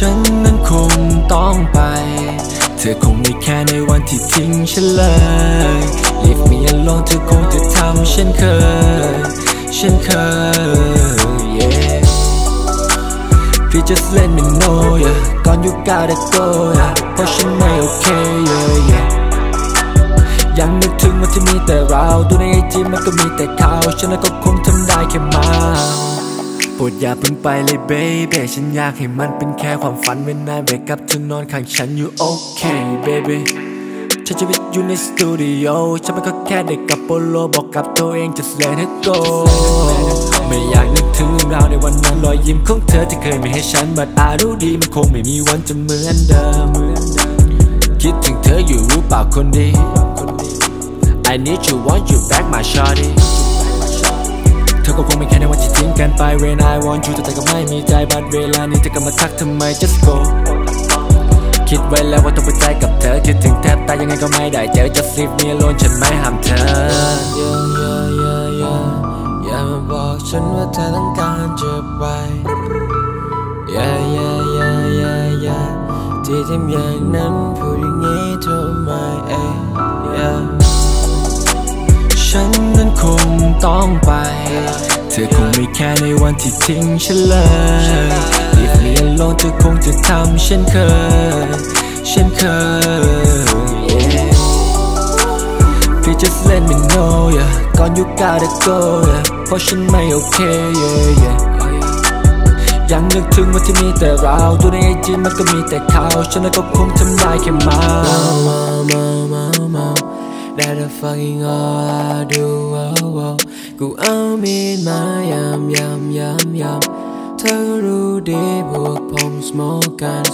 ฉันนั้นคงต้องไป เธอคงไม่แค่ในวันที่ทิ้งฉันเลย Leave me alone เธอคงจะทำฉันเคย ฉันเคย yeah Please just let me know yeah ก่อน you gotta go yeah เพราะฉันไม่โอเค yeah yeah ยังนึกถึงวันที่มีแต่เรา ดูในไอจีมันก็มีแต่เขา ฉันก็คงทำได้แค่มา ปรดอย่าเพิ่งไปเลย baby ฉันอยากให้มันเป็นแค่ความฝันเวลาเวกับเธอนอนข้างฉันอยู่โอเค baby ใช้ชีวิตอยู่ในสตูดิโอฉันมันก็แค่เด็กกับโปโลบอกกับตัวเอง just let it go ไม่อยากนึกถึงเรื่องราวในวันนั้นรอยยิ้มของเธอที่เคยไม่ให้ฉันบัดอารู้ดีมันคงไม่มีวันจะเหมือนเดิม คิดถึงเธออยู่รู้เปล่าคนดี I need you want you back my shawty ก็คงไม่แค่ในวันที่ทิ้งกันไป When I want you แต่เธอก็ไม่มีใจบัดเวลานี้เธอก็มาทักทำไม just go คิดไว้แล้วว่าต้องไปใจกับเธอคิดถึงแทบตายยังไงก็ไม่ได้เจอ just leave me alone ฉันไม่ห้ามเธอ Yeah, yeah, yeah, yeah อย่ามาบอกฉันว่าเธอต้องการจะไป Yeah, yeah, yeah, yeah, yeah ที่ทำอย่างนั้นพูดอย่างนี้ ฉันนั้นคงต้องไป เธอคงไม่แค่ในวันที่ทิ้งฉันเลย Leave me alone เธอคงจะทำฉันเคยฉันเคย yeah. Please just let me know yeah ก่อน you gotta go yeah เพราะฉันไม่โอเค yeah yeah ยังนึกถึงวันที่มีแต่เราดูในไอจีมันก็มีแต่เขา ฉันนั้นก็คงทำได้แค่มา Mo, mo, mo, mo, mo That the fucking all I do, oh, oh กูเอามีดมายำยำยำยำเธอรู้ดีพวกผม smoke กัน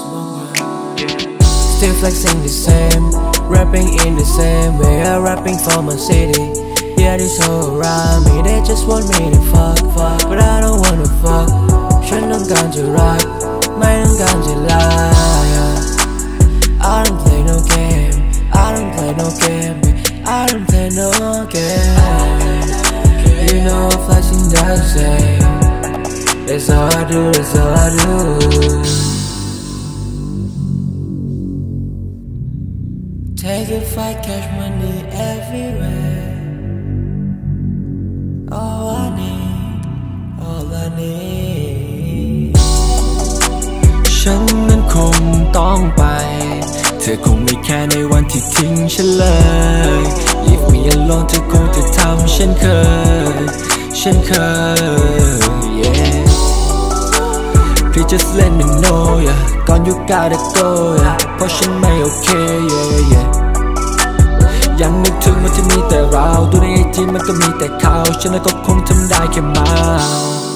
Still flexing the same Rapping in the same way I'm rapping for my city Yeah, this whole around me They just want me to fuck, fuck But I don't wanna fuck ฉันต้องการจะรัก That's all I do, that's all I do Take a fight, cash money everywhere All I need, all I need ฉันนั้นคงต้องไป เธอคงไม่แค่ในวันที่ทิ้งฉันเลย Leave me alone เธอคงจะทำฉันเคยฉันเคย Please just let me know yeah ก่อน you gotta go yeah เพราะฉันไม่โอเค yeah yeah ยังนึกถึงว่าที่มีแต่เราดูในไอจีมันก็มีแต่เขา ฉันก็คงทำได้แค่เมา